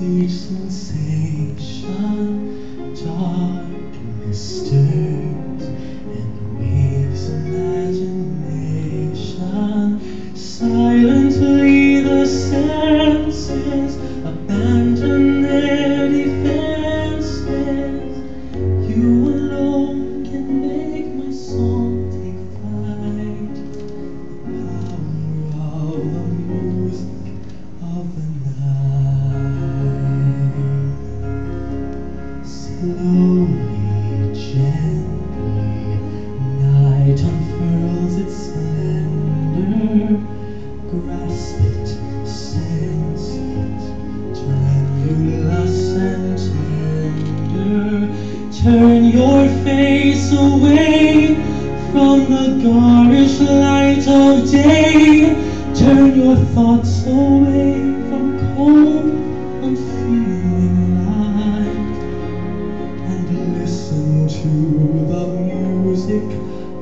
each sensation, darkness stirs and Turn your face away from the garish light of day. Turn your thoughts away from cold, unfeeling light and listen to the music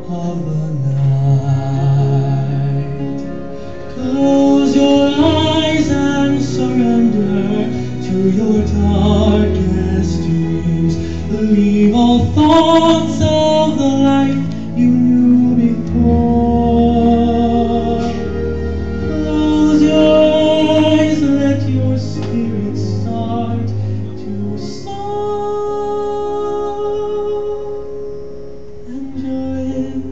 of the night. Thoughts of the life you knew before. Close your eyes, let your spirit start to soar. Enjoy it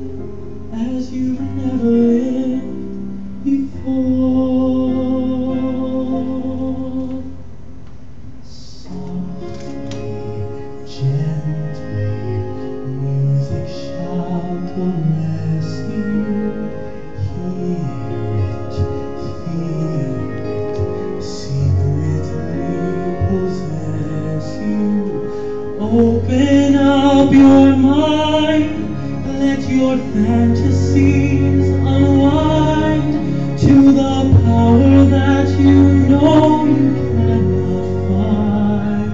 your mind, let your fantasies unwind to the power that you know you cannot find.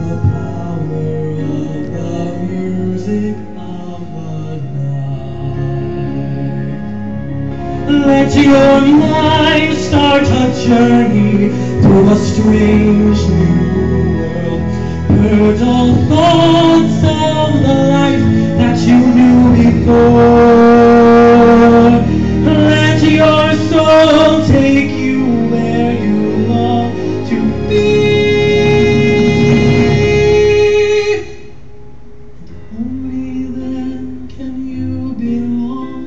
The power of the music of the night. Let your mind start a journey through a strange new. Purge all thoughts of the life that you knew before. Let your soul take you where you long to be. Only then can you belong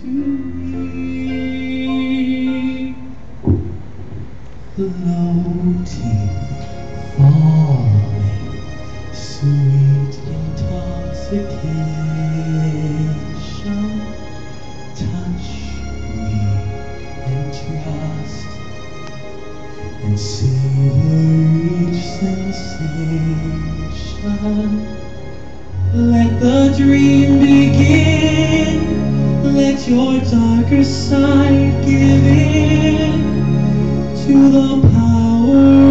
to me. Floating, falling, oh. Intoxication. Touch me and trust and savor each sensation. Let the dream begin. Let your darker side give in to the power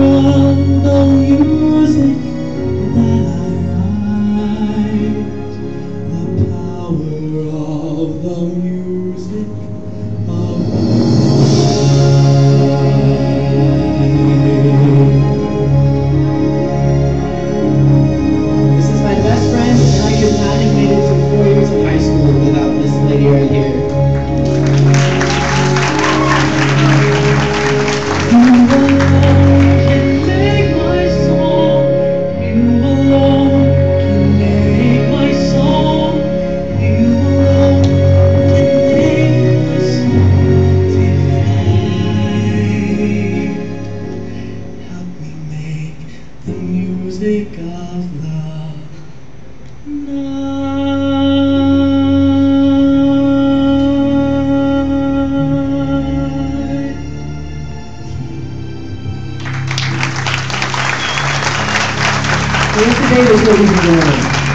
Yesterday was what you were doing.